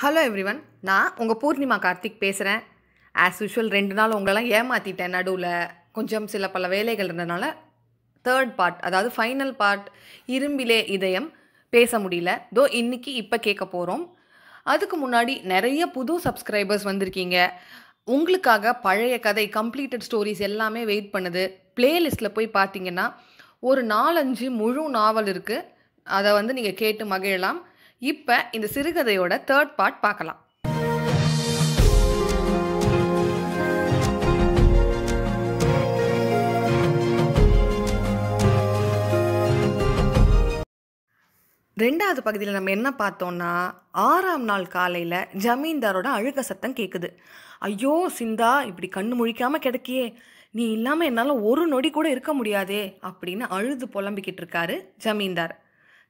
Hello everyone நான் உங்கள் பூர்ணிமா கார்த்திக் பேசுகிறேன் ஆஸ் யூஷுவல் ரெண்டு நாள் உங்களெல்லாம் ஏமாற்றிட்டேன் நடுவில். கொஞ்சம் சில பல வேலைகள் இருந்தனால தேர்ட் பார்ட் அதாவது ஃபைனல் பார்ட் இரும்பிலே இதயம் பேச முடியல. தோ இன்னைக்கு இப்போ கேட்க போகிறோம் அதுக்கு முன்னாடி நிறைய புது சப்ஸ்கிரைபர்ஸ் வந்திருக்கீங்க. உங்களுக்காக பழைய கதை கம்ப்ளீட்டட் ஸ்டோரிஸ் எல்லாமே வெயிட் பண்ணுது. பிளேலிஸ்ட்டில் போய் பார்த்தீங்கன்னா ஒரு நாலஞ்சு முழு நாவல் இருக்குது அதை வந்து நீங்கள் கேட்டு மகிழலாம். இப்போ இந்த சிறுகதையோட தேர்ட் பார்ட் பார்க்கலாம். ரெண்டாவது பகுதியில் நம்ம என்ன பார்த்தோம்னா ஆறாம் நாள் காலையில் ஜமீன்தாரோட அழுக சத்தம் கேட்குது ஐயோ சிந்தா இப்படி கண்ணு முழிக்காமல் கிடக்கியே. நீ இல்லாமல் என்னால் ஒரு நொடி கூட இருக்க முடியாதே அப்படின்னு அழுது புலம்பிக்கிட்டு இருக்காரு ஜமீன்தார்.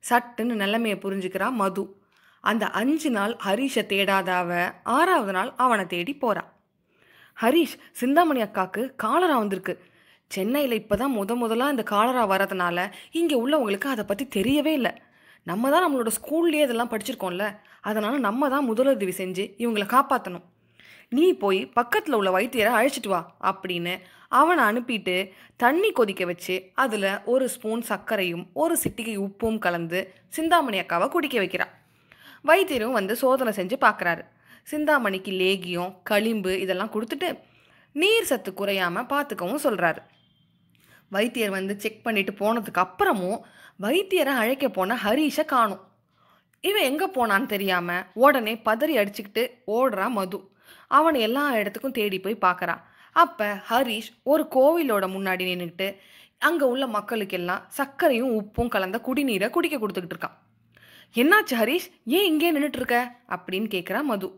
சட்டுன்னு நிலைமையை புரிஞ்சுக்கிறா மது. அந்த அஞ்சு நாள் ஹரீஷை தேடாதாவ ஆறாவது நாள் அவனை தேடி போகிறான் ஹரீஷ் சிந்தாமணி அக்காவுக்கு காலரா வந்திருக்கு. சென்னையில் இப்போ தான் முத முதலாக இந்த காலரா வரதுனால இங்கே உள்ளவங்களுக்கு அதை பற்றி தெரியவே இல்லை. நம்ம தான் நம்மளோட ஸ்கூல்லேயே இதெல்லாம் படிச்சிருக்கோம்ல. அதனால் நம்ம தான் முதலுதவி செஞ்சு இவங்களை காப்பாற்றணும் நீ போய் பக்கத்தில் உள்ள வைத்தியரை அழைச்சிட்டு வா அப்படின்னு அவனை அனுப்பிட்டு தண்ணி கொதிக்க வச்சு அதில் ஒரு ஸ்பூன் சர்க்கரையும் ஒரு சிட்டிகை உப்பும் கலந்து சிந்தாமணி அக்காவை குடிக்க வைக்கிறான் வைத்தியரும் வந்து சோதனை செஞ்சு பார்க்குறாரு சிந்தாமணிக்கு லேகியம் களிம்பு இதெல்லாம் கொடுத்துட்டு நீர் சத்து குறையாமல் பார்த்துக்கவும் சொல்கிறாரு வைத்தியர் வந்து செக் பண்ணிட்டு போனதுக்கு அப்புறமும் வைத்தியரை அழைக்க போன ஹரீஷை காணும். இவன் எங்கே போனான்னு தெரியாமல் உடனே பதறி அடிச்சுக்கிட்டு ஓடுறா மது. அவனை எல்லா இடத்துக்கும் தேடி போய் பார்க்குறான் அப்போ ஹரீஷ் ஒரு கோவிலோட முன்னாடி நின்றுக்கிட்டு அங்கே உள்ள மக்களுக்கெல்லாம் சர்க்கரையும் உப்பும் கலந்த குடிநீரை குடிக்க கொடுத்துக்கிட்டு இருக்கான். என்னாச்சு ஹரீஷ்? ஏன் இங்கே நின்றுட்டு இருக்க அப்படின்னு கேட்குறா மது.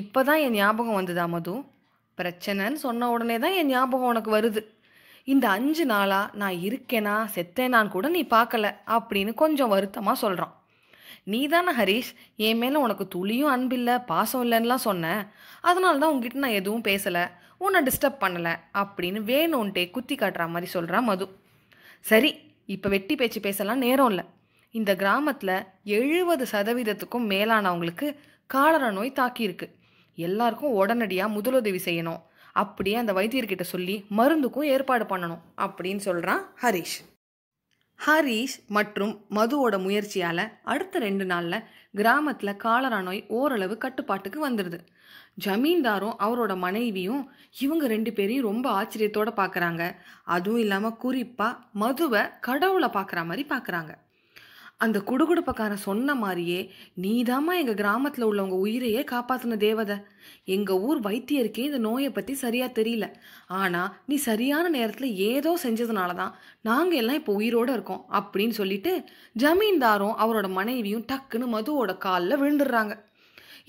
இப்போ தான் என் ஞாபகம் வந்ததா மது? பிரச்சனைன்னு சொன்ன உடனே தான் என் ஞாபகம் உனக்கு வருது. இந்த அஞ்சு நாளாக நான் இருக்கேனா செத்தேனான்னு கூட நீ பார்க்கல அப்படின்னு கொஞ்சம் வருத்தமாக சொல்கிறான் நீ தானே ஹரீஷ் என் மேலே உனக்கு துளியும் அன்பில்லை பாசம் இல்லைன்னுலாம் சொன்னேன் அதனால தான் உங்ககிட்ட நான் எதுவும் பேசலை. உன்னை டிஸ்டர்ப் பண்ணலை அப்படின்னு வேணும்ன்ட்டே குத்தி காட்டுற மாதிரி சொல்கிறா மது. சரி இப்போ வெட்டி பேச்சு பேசலாம் நேரம் இல்லை. இந்த கிராமத்தில் எழுபது சதவீதத்துக்கும் மேலானவங்களுக்கு காலரா நோய் தாக்கியிருக்கு எல்லாருக்கும் உடனடியாக முதலுதவி செய்யணும். அப்படியே அந்த வைத்தியர்கிட்ட சொல்லி மருந்துக்கும் ஏற்பாடு பண்ணணும் அப்படின்னு சொல்கிறான் ஹரீஷ். ஹரீஷ் மற்றும் மதுவோட முயற்சியால் அடுத்த ரெண்டு நாளில் கிராமத்தில் காலரா நோய் ஓரளவு கட்டுப்பாட்டுக்கு வந்துடுது ஜமீன்தாரும் அவரோட மனைவியும் இவங்க ரெண்டு பேரையும் ரொம்ப ஆச்சரியத்தோட பார்க்குறாங்க அதுவும் இல்லாமல் குறிப்பாக மதுவை கடவுளை பார்க்குற மாதிரி பார்க்குறாங்க அந்த குடுகுடுப்பக்காரன் சொன்ன மாதிரியே நீதாம்மா எங்கள் கிராமத்தில் உள்ளவங்க உயிரையே காப்பாற்றின தேவதை. எங்கள் ஊர் வைத்தியருக்கே இந்த நோயை பற்றி சரியாக தெரியல. ஆனால் நீ சரியான நேரத்தில் ஏதோ செஞ்சதுனால தான் நாங்கள் எல்லாம் இப்போ உயிரோடு இருக்கோம் அப்படின்னு சொல்லிட்டு ஜமீன்தாரும் அவரோட மனைவியும் டக்குன்னு மதுவோட காலில் விழுந்துடுறாங்க.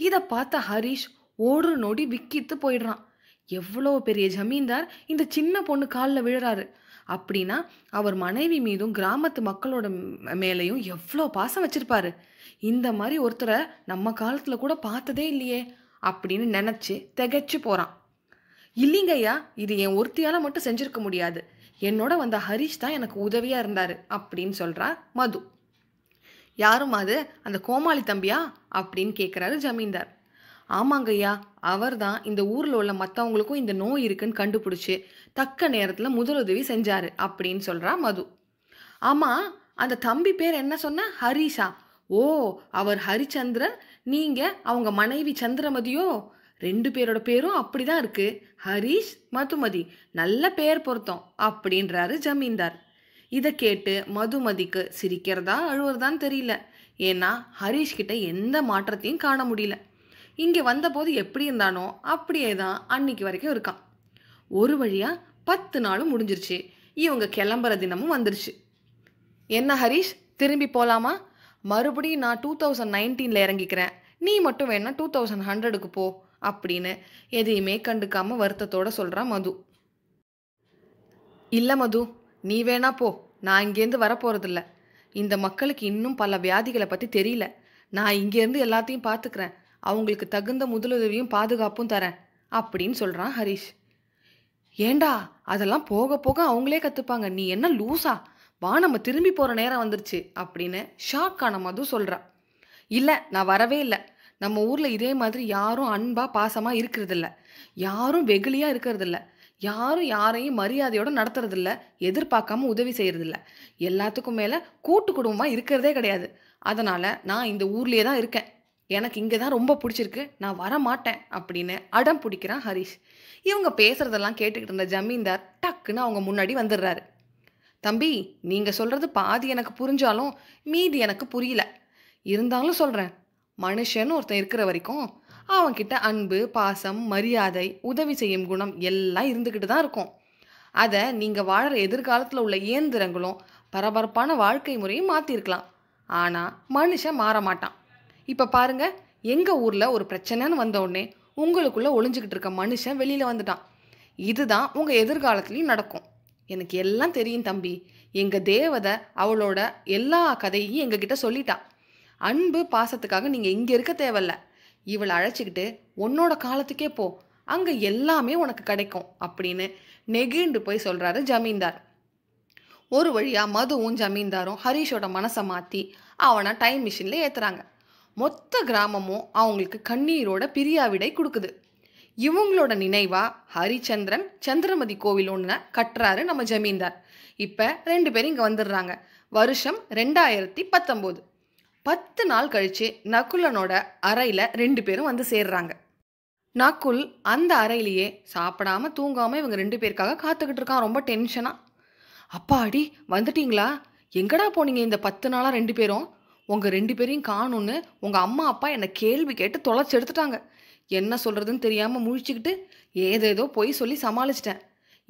இதை பார்த்த ஹரீஷ் ஓடுற நொடி விக்கித்து போயிடுறான். எவ்வளோ பெரிய ஜமீன்தார் இந்த சின்ன பொண்ணு காலில் விழுறாரு. அப்படின்னா அவர் மனைவி மீதும் கிராமத்து மக்களோட மேலேயும் எவ்வளோ பாசம் வச்சிருப்பாரு. இந்த மாதிரி ஒருத்தரை நம்ம காலத்தில் கூட பார்த்ததே இல்லையே அப்படின்னு நினச்சி திகச்சு போகிறான் இல்லைங்க ஐயா இது என் ஒருத்தியால் மட்டும் செஞ்சுருக்க முடியாது. என்னோட வந்த ஹரிஷ் தான் எனக்கு உதவியாக இருந்தார் அப்படின்னு சொல்கிறா மது. யாரும் அது? அந்த கோமாளி தம்பியா? அப்படின்னு கேட்குறாரு ஜமீன்தார். ஆமாங்கய்யா அவர்தான் அவர் தான் இந்த ஊரில் உள்ள மற்றவங்களுக்கும் இந்த நோய் இருக்குன்னு கண்டுபிடிச்சி தக்க நேரத்தில் முதலுதவி செஞ்சார் அப்படின்னு சொல்கிறா மது. ஆமாம் அந்த தம்பி பேர் என்ன சொன்ன? ஹரிஷா. ஓ அவர் ஹரிச்சந்திரன் நீங்கள் அவங்க மனைவி சந்திரமதியோ? ரெண்டு பேரோட பேரும் அப்படி தான் இருக்குது ஹரீஷ் மதுமதி. நல்ல பேர் பொருத்தம் அப்படின்றாரு ஜமீன்தார். இதை கேட்டு மதுமதிக்கு சிரிக்கிறதா அழுவுறதான்னு தெரியல. ஏன்னா ஹரீஷ் கிட்ட எந்த மாற்றத்தையும் காண முடியல. இங்கே வந்தபோது எப்படி இருந்தானோ அப்படியே தான் அன்னைக்கு வரைக்கும் இருக்கான். ஒரு வழியாக பத்து நாளும் முடிஞ்சிருச்சு. இவங்க கிளம்புற தினமும் வந்துருச்சு. என்ன ஹரீஷ் திரும்பி போகலாமா மறுபடியும் நான் டூ தௌசண்ட் நைன்டீனில் இறங்கிக்கிறேன். நீ மட்டும் வேணால் டூ தௌசண்ட் ஹண்ட்ரடுக்கு போ அப்படின்னு எதையுமே கண்டுக்காமல் வருத்தத்தோட சொல்கிறான் மது. இல்லை மது நீ வேணா போ. நான் இங்கேருந்து வரப்போகிறதில்ல இந்த மக்களுக்கு இன்னும் பல வியாதிகளை பற்றி தெரியல. நான் இங்கேருந்து எல்லாத்தையும் பார்த்துக்கிறேன். அவங்களுக்கு தகுந்த முதலுதவியும் பாதுகாப்பும் தரேன் அப்படின்னு சொல்கிறான் ஹரிஷ். ஏண்டா அதெல்லாம் போக போக அவங்களே கற்றுப்பாங்க நீ என்ன லூஸா வா நம்ம திரும்பி போகிற நேரம் வந்துருச்சு அப்படின்னு ஷாக் ஆன மது சொல்கிறா இல்லை நான் வரவே இல்லை. நம்ம ஊரில் இதே மாதிரி யாரும் அன்பாக பாசமாக இருக்கிறதில்ல. யாரும் வெகுளியாக இருக்கிறதில்ல. யாரும் யாரையும் மரியாதையோடு நடத்துறதில்ல. எதிர்பார்க்காம உதவி செய்கிறதில்ல எல்லாத்துக்கும் மேலே கூட்டு குடும்பமாக இருக்கிறதே கிடையாது. அதனால் நான் இந்த ஊர்லேயே தான் இருக்கேன். எனக்கு இங்கே தான் ரொம்ப பிடிச்சிருக்கு. நான் வர மாட்டேன் அப்படின்னு அடம் பிடிக்கிறான் ஹரிஷ். இவங்க பேசுகிறதெல்லாம் கேட்டுக்கிட்டு இருந்த ஜமீன்தார் டக்குன்னு அவங்க முன்னாடி வந்துடுறாரு. தம்பி நீங்கள் சொல்கிறது பாதி எனக்கு புரிஞ்சாலும் மீதி எனக்கு புரியல. இருந்தாலும் சொல்கிறேன் மனுஷன்னு ஒருத்தன் இருக்கிற வரைக்கும் அவன்கிட்ட அன்பு பாசம் மரியாதை உதவி செய்யும் குணம் எல்லாம் இருந்துக்கிட்டு தான் இருக்கும். அதை நீங்கள் வாழற எதிர்காலத்தில் உள்ள இயந்திரங்களும் பரபரப்பான வாழ்க்கை முறையும் மாற்றிருக்கலாம் ஆனால் மனுஷன் மாற மாட்டான் இப்போ பாருங்க எங்கள் ஊரில் ஒரு பிரச்சனைன்னு வந்த உடனே உங்களுக்குள்ளே ஒளிஞ்சுக்கிட்டு இருக்க மனுஷன் வெளியில் வந்துட்டான். இதுதான் உங்கள் எதிர்காலத்துலேயும் நடக்கும். எனக்கு எல்லாம் தெரியும் தம்பி. எங்கள் தேவதை அவளோட எல்லா கதையையும் எங்ககிட்ட சொல்லிட்டா. அன்பு பாசத்துக்காக நீங்கள் இங்கே இருக்க தேவையில்ல. இவளை அழைச்சிக்கிட்டு உன்னோட காலத்துக்கே போ. அங்கே எல்லாமே உனக்கு கிடைக்கும் அப்படின்னு நெகிண்டு போய் சொல்கிறாரு ஜமீன்தார். ஒரு வழியாக மதுவும் ஜமீன்தாரும் ஹரிஷோட மனசை மாற்றி அவனை டைம் மிஷினில் ஏற்றுறாங்க மொத்த கிராமமும் அவங்களுக்கு கண்ணீரோட பிரியாவிடை கொடுக்குது. இவங்களோட நினைவா ஹரிச்சந்திரன் சந்திரமதி கோவில் ஒன்று கட்டுறாரு நம்ம ஜமீன்தார். இப்போ ரெண்டு பேரும் இங்கே வந்துடுறாங்க. வருஷம் ரெண்டாயிரத்தி பத்தொம்போது. பத்து நாள் கழிச்சு நகுலனோட அறையில் ரெண்டு பேரும் வந்து சேர்றாங்க. நகுல் அந்த அறையிலேயே சாப்பிடாம தூங்காம இவங்க ரெண்டு பேருக்காக காத்துக்கிட்டு இருக்கான். ரொம்ப டென்ஷனா. அப்பாடி வந்துட்டீங்களா? எங்கடா போனீங்க இந்த பத்து நாளாக ரெண்டு பேரும்? உங்கள் ரெண்டு பேரையும் காணும்னு உங்கள் அம்மா அப்பா என்னை கேள்வி கேட்டு தொலைச்சி எடுத்துட்டாங்க. என்ன சொல்கிறதுன்னு தெரியாமல் முழிச்சுக்கிட்டு ஏதேதோ போய் சொல்லி சமாளிச்சிட்டேன்.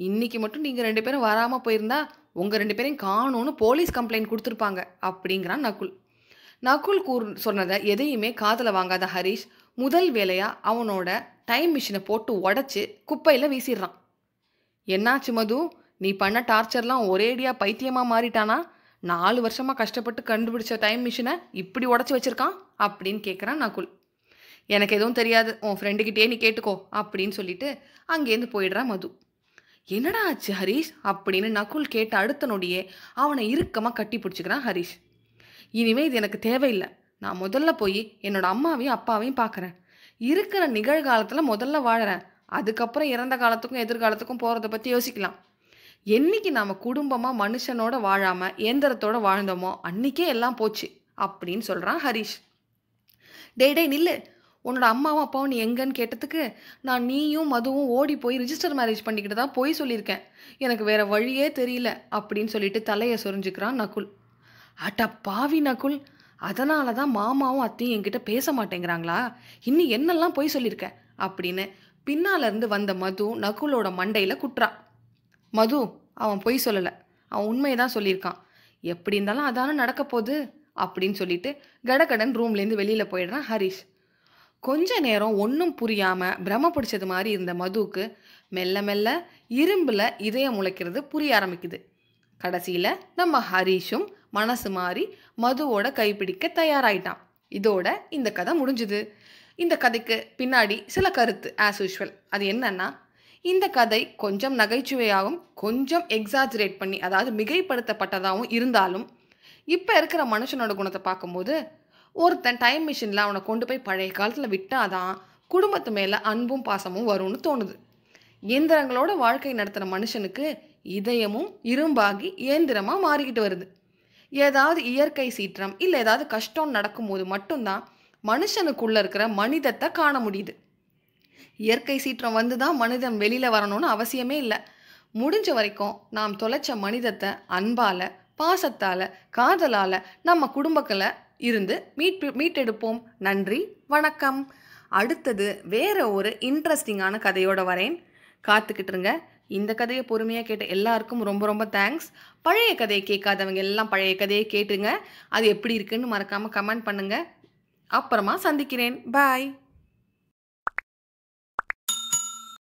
இன்றைக்கி மட்டும் நீங்கள் ரெண்டு பேரும் வராமல் போயிருந்தா உங்கள் ரெண்டு பேரையும் காணும்னு போலீஸ் கம்ப்ளைண்ட் கொடுத்துருப்பாங்க அப்படிங்கிறான் நகுல். நகுல் கூர் சொன்னதை எதையுமே காதில் வாங்காத ஹரிஷ் முதல் வேலையாக அவனோட டைம் மிஷினை போட்டு உடச்சி குப்பையில் வீசிடுறான். என்னாச்சு மது? நீ பண்ண டார்ச்சர்லாம் ஒரேடியாக பைத்தியமாக மாறிட்டானா? நாலு வருஷமாக கஷ்டப்பட்டு கண்டுபிடிச்ச டைம் மிஷினை இப்படி உடச்சி வச்சிருக்கான் அப்படின்னு கேட்குறான் நகுல். எனக்கு எதுவும் தெரியாது. உன் ஃப்ரெண்டுக்கிட்டே நீ கேட்டுக்கோ அப்படின்னு சொல்லிட்டு அங்கேருந்து போயிடுறான் மது. என்னடா ஆச்சு ஹரிஷ்? அப்படின்னு நகுல் கேட்ட அடுத்த நொடியே அவனை இறுக்கமாக கட்டி பிடிச்சிக்கிறான் ஹரிஷ். இனிமே இது எனக்கு தேவையில்லை. நான் முதல்ல போய் என்னோட அம்மாவையும் அப்பாவையும் பார்க்குறேன் இருக்கிற நிகழ்காலத்தில் முதல்ல வாழறேன். அதுக்கப்புறம் இறந்த காலத்துக்கும் எதிர்காலத்துக்கும் போகிறத பற்றி யோசிக்கலாம். என்னைக்கு நாம் குடும்பமாக மனுஷனோட வாழாமல் இயந்திரத்தோட வாழ்ந்தோமோ அன்னைக்கே எல்லாம் போச்சு அப்படின்னு சொல்கிறான் ஹரிஷ். டே டே நில்லு. உன்னோட அம்மாவும் அப்பாவும் நீ எங்கன்னு கேட்டதுக்கு நான் நீயும் மதுவும் ஓடி போய் ரிஜிஸ்டர் மேரேஜ் பண்ணிக்கிட்டு தான் போய் சொல்லியிருக்கேன். எனக்கு வேற வழியே தெரியல அப்படின்னு சொல்லிட்டு தலையை சொரிஞ்சுக்கிறான் நகுல். அட்டா பாவி நகுல் அதனால தான் மாமாவும் அத்தையும் என்கிட்ட பேச மாட்டேங்கிறாங்களா? இன்னும் என்னெல்லாம் போய் சொல்லியிருக்க? அப்படின்னு பின்னாலேருந்து வந்த மது நகுலோட மண்டையில் குட்டுறான் மது அவன் பொய் சொல்லலை. அவன் உண்மையை தான் சொல்லியிருக்கான். எப்படி இருந்தாலும் அதானே நடக்க போகுது? அப்படின்னு சொல்லிட்டு கடகடன் ரூம்லேருந்து வெளியில் போயிடுறான் ஹரிஷ். கொஞ்ச நேரம் ஒன்றும் புரியாமல் பிரம பிடிச்சது மாதிரி இருந்த மதுவுக்கு மெல்ல மெல்ல இரும்பில் இதயம் முளைக்கிறது புரிய ஆரம்பிக்குது. கடைசியில் நம்ம ஹரிஷும் மனசு மாறி மதுவோட கைப்பிடிக்க தயாராயிட்டான். இதோட இந்த கதை முடிஞ்சுது. இந்த கதைக்கு பின்னாடி சில கருத்து ஆஸ் யூஷுவல் அது என்னன்னா இந்த கதை கொஞ்சம் நகைச்சுவையாகவும் கொஞ்சம் எக்ஸாஜரேட் பண்ணி அதாவது மிகைப்படுத்தப்பட்டதாகவும் இருந்தாலும் இப்போ இருக்கிற மனுஷனோட குணத்தை பார்க்கும்போது ஒருத்தன் டைம் மிஷினில் அவனை கொண்டு போய் பழைய காலத்தில் விட்டாதான் குடும்பத்து மேலே அன்பும் பாசமும் வரும்னு தோணுது. இயந்திரங்களோட வாழ்க்கை நடத்துகிற மனுஷனுக்கு இதயமும் இரும்பாகி இயந்திரமாக மாறிக்கிட்டு வருது. ஏதாவது இயற்கை சீற்றம் இல்லை ஏதாவது கஷ்டம் நடக்கும்போது மட்டும்தான் மனுஷனுக்குள்ளே இருக்கிற மனிதத்தை காண முடியுது. இயற்கை சீற்றம் வந்து தான் மனிதன் வெளியில் வரணும்னு அவசியமே இல்லை. முடிஞ்ச வரைக்கும் நாம் தொலைச்ச மனிதத்தை அன்பால் பாசத்தால் காதலால் நம்ம குடும்பத்தில் இருந்து மீட் மீட்டெடுப்போம். நன்றி வணக்கம். அடுத்தது வேற ஒரு இன்ட்ரெஸ்டிங்கான கதையோட வரேன். காத்துக்கிட்டு இருங்க. இந்த கதையை பொறுமையாக கேட்ட எல்லாருக்கும் ரொம்ப ரொம்ப தேங்க்ஸ் பழைய கதையை கேட்காதவங்க எல்லாம் பழைய கதையை கேட்டுங்க அது எப்படி இருக்குன்னு மறக்காமல் கமெண்ட் பண்ணுங்கள் அப்புறமா சந்திக்கிறேன். பாய்